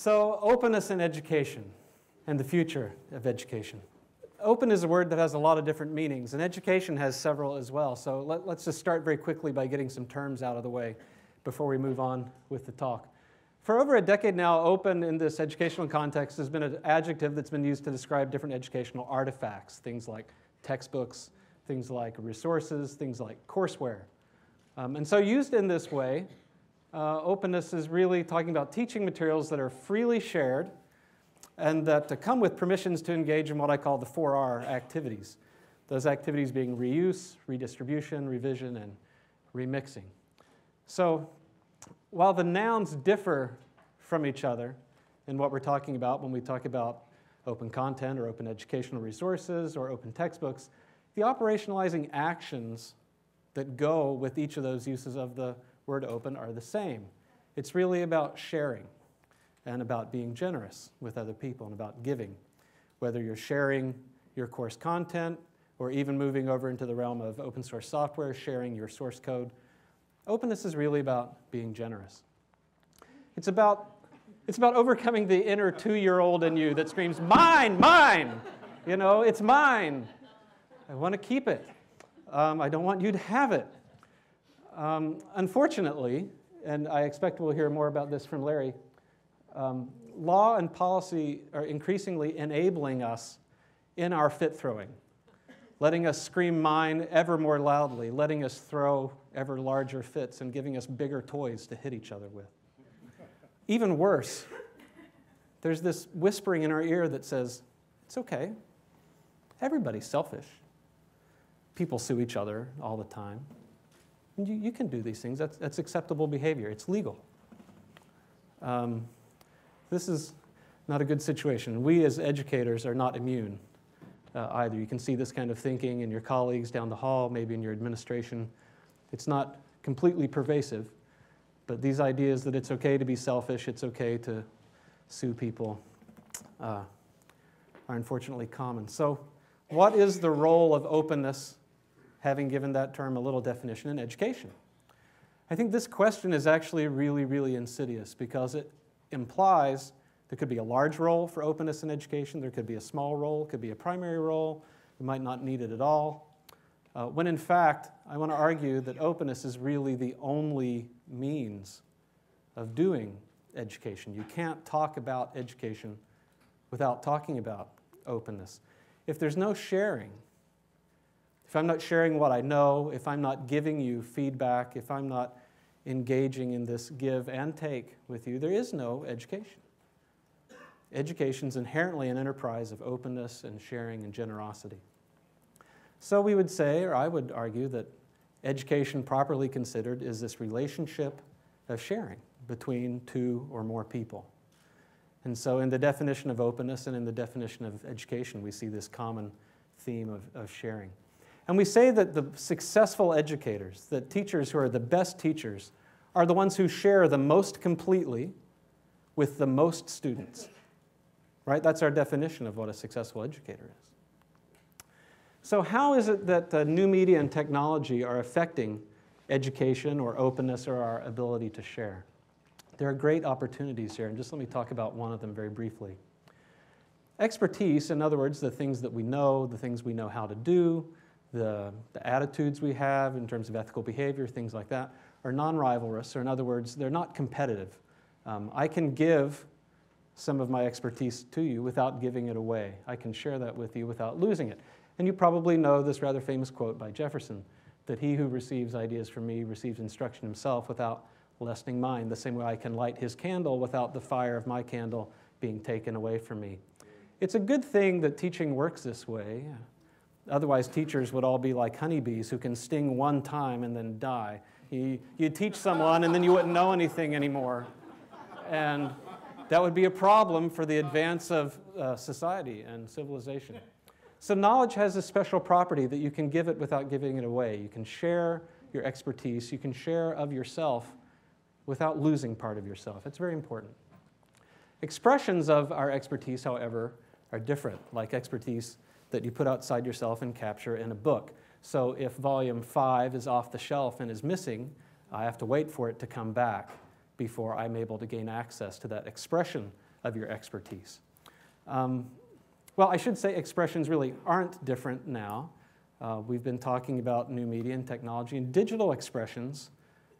So, openness in education and the future of education. Open is a word that has a lot of different meanings, and education has several as well. So, let, us just start very quickly by getting some terms out of the way before we move on with the talk. For over a decade now, open in this educational context has been an adjective that's been used to describe different educational artifacts, things like textbooks, things like resources, things like courseware. Um, and so, used in this way, uh, openness is really talking about teaching materials that are freely shared and that come with permissions to engage in what I call the 4R activities. Those activities being reuse, redistribution, revision, and remixing. So, while the nouns differ from each other in what we're talking about when we talk about open content or open educational resources or open textbooks, the operationalizing actions that go with each of those uses of the word open are the same. It's really about sharing and about being generous with other people and about giving. Whether you're sharing your course content or even moving over into the realm of open source software, sharing your source code, openness is really about being generous. It's about, it's about overcoming the inner two year old in you that screams, Mine, mine! You know, it's mine. I want to keep it. Um, I don't want you to have it. Um, unfortunately, and I expect we'll hear more about this from Larry, um, law and policy are increasingly enabling us in our fit throwing, letting us scream mine ever more loudly, letting us throw ever larger fits, and giving us bigger toys to hit each other with. Even worse, there's this whispering in our ear that says, it's okay. Everybody's selfish. People sue each other all the time. You, you can do these things. That's, that's acceptable behavior. It's legal. Um, this is not a good situation. We as educators are not immune uh, either. You can see this kind of thinking in your colleagues down the hall, maybe in your administration. It's not completely pervasive, but these ideas that it's okay to be selfish, it's okay to sue people, uh, are unfortunately common. So, what is the role of openness having given that term a little definition in education? I think this question is actually really, really insidious because it implies there could be a large role for openness in education, there could be a small role, could be a primary role, we might not need it at all. Uh, when in fact, I want to argue that openness is really the only means of doing education. You can't talk about education without talking about openness. If there's no sharing, if I'm not sharing what I know, if I'm not giving you feedback, if I'm not engaging in this give and take with you, there is no education. Education is inherently an enterprise of openness and sharing and generosity. So we would say, or I would argue, that education properly considered is this relationship of sharing between two or more people. And so, in the definition of openness and in the definition of education, we see this common theme of, of sharing. And we say that the successful educators, the teachers who are the best teachers, are the ones who share the most completely with the most students. Right? That's our definition of what a successful educator is. So, how is it that uh, new media and technology are affecting education or openness or our ability to share? There are great opportunities here, and just let me talk about one of them very briefly. Expertise, in other words, the things that we know, the things we know how to do, the, the attitudes we have in terms of ethical behavior, things like that, are non rivalrous, or in other words, they're not competitive. Um, I can give some of my expertise to you without giving it away. I can share that with you without losing it. And you probably know this rather famous quote by Jefferson that he who receives ideas from me receives instruction himself without lessening mine, the same way I can light his candle without the fire of my candle being taken away from me. It's a good thing that teaching works this way. Otherwise, teachers would all be like honeybees who can sting one time and then die. You, you teach someone and then you wouldn't know anything anymore. And that would be a problem for the advance of uh, society and civilization. So, knowledge has a special property that you can give it without giving it away. You can share your expertise, you can share of yourself without losing part of yourself. It's very important. Expressions of our expertise, however, are different, like expertise that you put outside yourself and capture in a book. So if volume five is off the shelf and is missing, I have to wait for it to come back before I'm able to gain access to that expression of your expertise. Um, well, I should say expressions really aren't different now. Uh, we've been talking about new media and technology, and digital expressions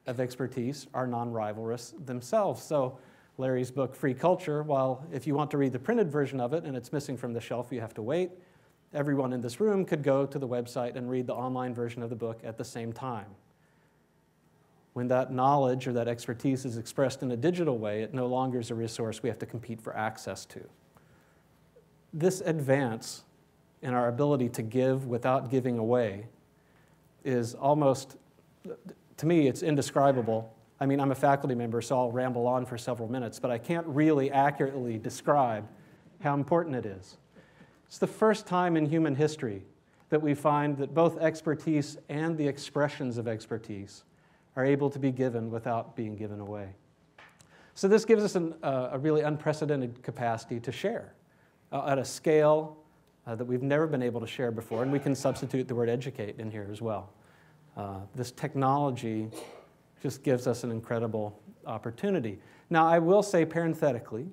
of expertise are non rivalrous themselves. So, Larry's book, Free Culture, while if you want to read the printed version of it and it's missing from the shelf, you have to wait, everyone in this room could go to the website and read the online version of the book at the same time. When that knowledge or that expertise is expressed in a digital way, it no longer is a resource we have to compete for access to. This advance in our ability to give without giving away is almost, to me, it's indescribable. I mean, I'm a faculty member, so I'll ramble on for several minutes, but I can't really accurately describe how important it is. It's the first time in human history that we find that both expertise and the expressions of expertise are able to be given without being given away. So, this gives us an, uh, a really unprecedented capacity to share uh, at a scale uh, that we've never been able to share before, and we can substitute the word educate in here as well. Uh, this technology just gives us an incredible opportunity. Now, I will say parenthetically,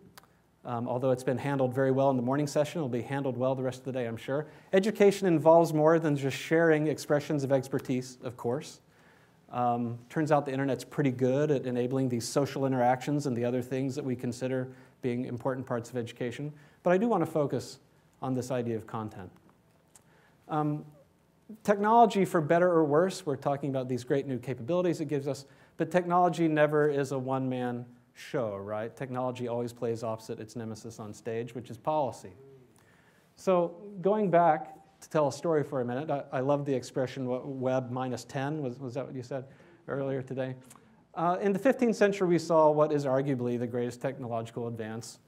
um, although it's been handled very well in the morning session, it'll be handled well the rest of the day, I'm sure. Education involves more than just sharing expressions of expertise, of course. Um, turns out the internet's pretty good at enabling these social interactions and the other things that we consider being important parts of education. But I do want to focus on this idea of content. Um, technology, for better or worse, we're talking about these great new capabilities it gives us, but technology never is a one man show, right? Technology always plays opposite its nemesis on stage, which is policy. So, going back to tell a story for a minute, I, I love the expression web minus 10. Was, was that what you said earlier today? Uh, in the 15th century, we saw what is arguably the greatest technological advance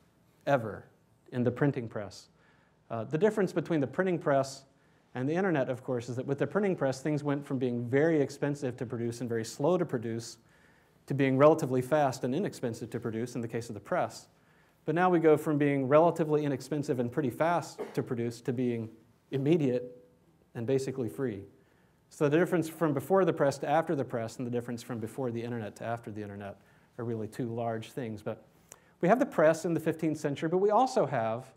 ever in the printing press. Uh, the difference between the printing press and the internet, of course, is that with the printing press, things went from being very expensive to produce and very slow to produce to being relatively fast and inexpensive to produce in the case of the press. But now we go from being relatively inexpensive and pretty fast to produce to being immediate and basically free. So the difference from before the press to after the press and the difference from before the internet to after the internet are really two large things. But we have the press in the 15th century, but we also have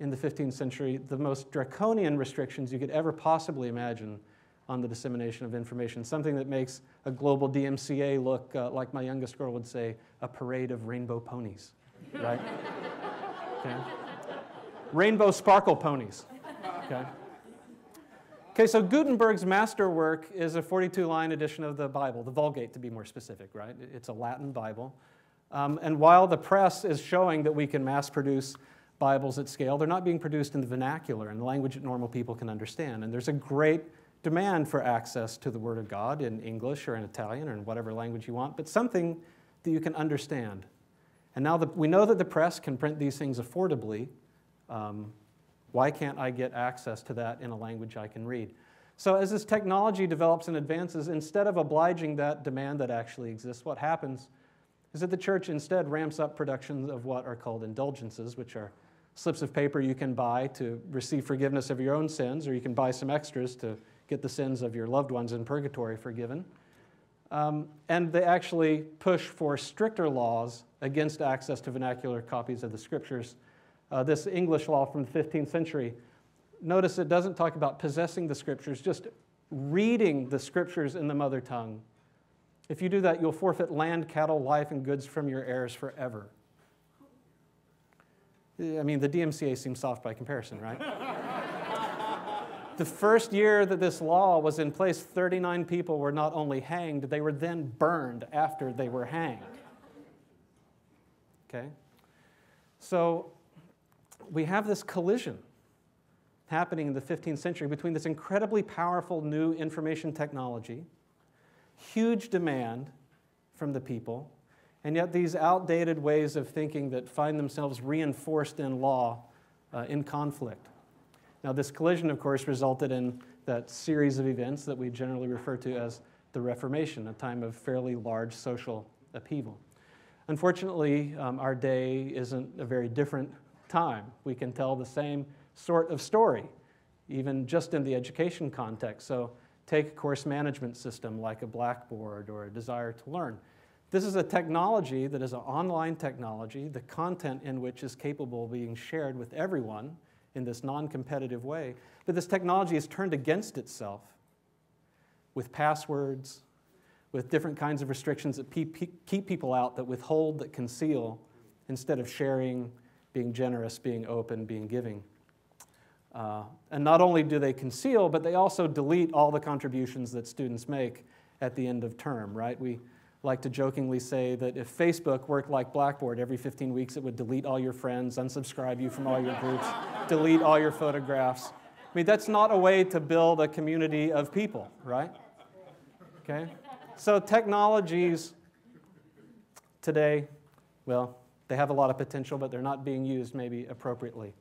in the 15th century the most draconian restrictions you could ever possibly imagine on the dissemination of information, something that makes a global DMCA look, uh, like my youngest girl would say, a parade of rainbow ponies, right? okay. Rainbow sparkle ponies, okay? Okay, so Gutenberg's masterwork is a 42 line edition of the Bible, the Vulgate to be more specific, right? It's a Latin Bible. Um, and while the press is showing that we can mass produce Bibles at scale, they're not being produced in the vernacular, in the language that normal people can understand. And there's a great demand for access to the Word of God in English or in Italian or in whatever language you want, but something that you can understand. And now that we know that the press can print these things affordably. Um, why can't I get access to that in a language I can read? So, as this technology develops and advances, instead of obliging that demand that actually exists, what happens is that the church instead ramps up productions of what are called indulgences, which are slips of paper you can buy to receive forgiveness of your own sins, or you can buy some extras to get the sins of your loved ones in purgatory forgiven. Um, and they actually push for stricter laws against access to vernacular copies of the scriptures. Uh, this English law from the 15th century, notice it doesn't talk about possessing the scriptures, just reading the scriptures in the mother tongue. If you do that, you'll forfeit land, cattle, life, and goods from your heirs forever. I mean, the DMCA seems soft by comparison, right? the first year that this law was in place, 39 people were not only hanged, they were then burned after they were hanged. Okay? So we have this collision happening in the 15th century between this incredibly powerful new information technology, huge demand from the people, and yet, these outdated ways of thinking that find themselves reinforced in law uh, in conflict. Now, this collision, of course, resulted in that series of events that we generally refer to as the Reformation, a time of fairly large social upheaval. Unfortunately, um, our day isn't a very different time. We can tell the same sort of story, even just in the education context. So, take a course management system like a Blackboard or a Desire2Learn This is a technology that is an online technology, the content in which is capable of being shared with everyone in this non competitive way. But this technology is turned against itself with passwords, with different kinds of restrictions that keep people out, that withhold, that conceal, instead of sharing, being generous, being open, being giving. Uh, and not only do they conceal, but they also delete all the contributions that students make at the end of term, right? We like to jokingly say that if Facebook worked like Blackboard, every 15 weeks it would delete all your friends, unsubscribe you from all your groups, delete all your photographs. I mean, that's not a way to build a community of people, right? Okay? So, technologies today, well, they have a lot of potential, but they're not being used maybe appropriately.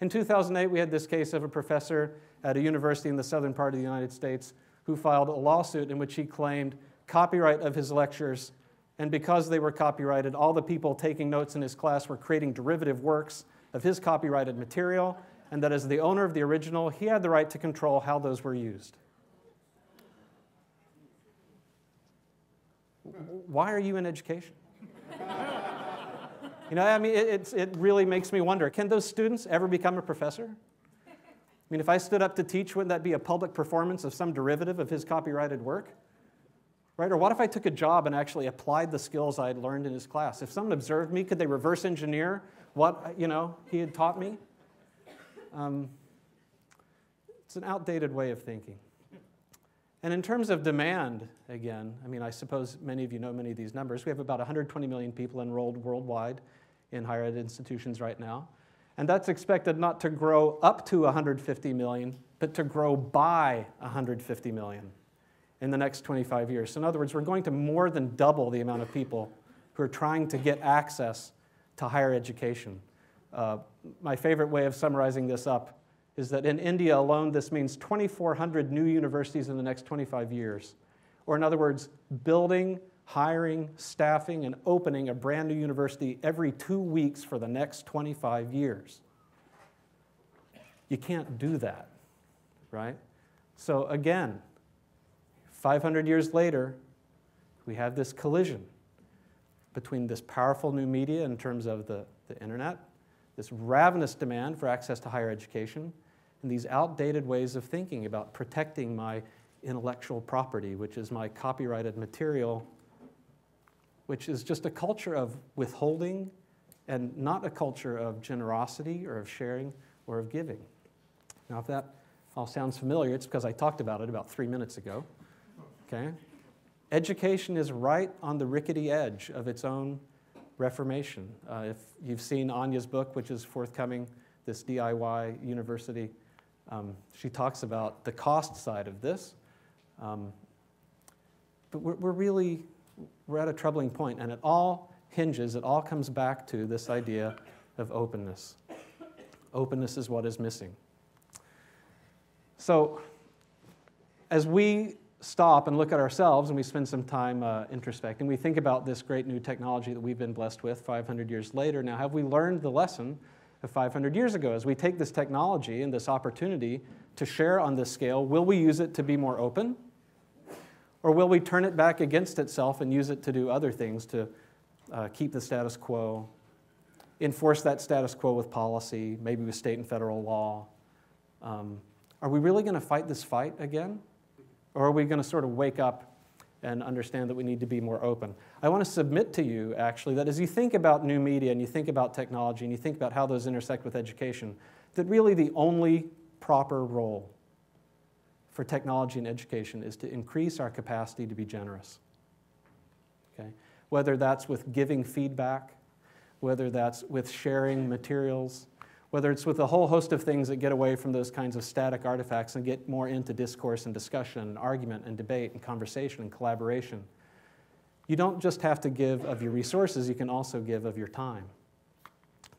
In 2008, we had this case of a professor at a university in the southern part of the United States who filed a lawsuit in which he claimed copyright of his lectures. And because they were copyrighted, all the people taking notes in his class were creating derivative works of his copyrighted material, and that as the owner of the original, he had the right to control how those were used. Why are you in education? you know, I mean, it, it really makes me wonder can those students ever become a professor? I mean, if I stood up to teach, wouldn't that be a public performance of some derivative of his copyrighted work? Right? Or what if I took a job and actually applied the skills I had learned in his class? If someone observed me, could they reverse engineer what you know he had taught me? Um, it's an outdated way of thinking. And in terms of demand, again, I mean, I suppose many of you know many of these numbers. We have about 120 million people enrolled worldwide in higher ed institutions right now. And that's expected not to grow up to 150 million, but to grow by 150 million in the next 25 years. So, in other words, we're going to more than double the amount of people who are trying to get access to higher education. Uh, my favorite way of summarizing this up is that in India alone, this means 2,400 new universities in the next 25 years. Or, in other words, building hiring, staffing, and opening a brand new university every two weeks for the next 25 years. You can't do that, right? So, again, 500 years later, we have this collision between this powerful new media in terms of the, the internet, this ravenous demand for access to higher education, and these outdated ways of thinking about protecting my intellectual property, which is my copyrighted material which is just a culture of withholding and not a culture of generosity or of sharing or of giving. Now, if that all sounds familiar, it's because I talked about it about three minutes ago. Okay? Education is right on the rickety edge of its own reformation. Uh, if you've seen Anya's book, which is forthcoming, this DIY university, um, she talks about the cost side of this. Um, but we're, we're really we're at a troubling point, and it all hinges, it all comes back to this idea of openness. Openness is what is missing. So, as we stop and look at ourselves and we spend some time uh, introspecting, we think about this great new technology that we've been blessed with 500 years later. Now, have we learned the lesson of 500 years ago? As we take this technology and this opportunity to share on this scale, will we use it to be more open? Or will we turn it back against itself and use it to do other things to uh, keep the status quo, enforce that status quo with policy, maybe with state and federal law? Um, are we really going to fight this fight again? Or are we going to sort of wake up and understand that we need to be more open? I want to submit to you, actually, that as you think about new media and you think about technology and you think about how those intersect with education, that really the only proper role for technology and education is to increase our capacity to be generous. Okay? Whether that's with giving feedback, whether that's with sharing materials, whether it's with a whole host of things that get away from those kinds of static artifacts and get more into discourse and discussion and argument and debate and conversation and collaboration. You don't just have to give of your resources, you can also give of your time.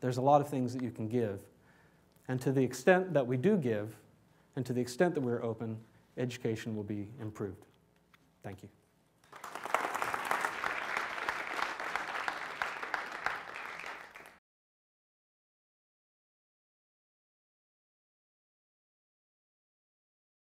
There's a lot of things that you can give. And to the extent that we do give, and to the extent that we're open, education will be improved. Thank you.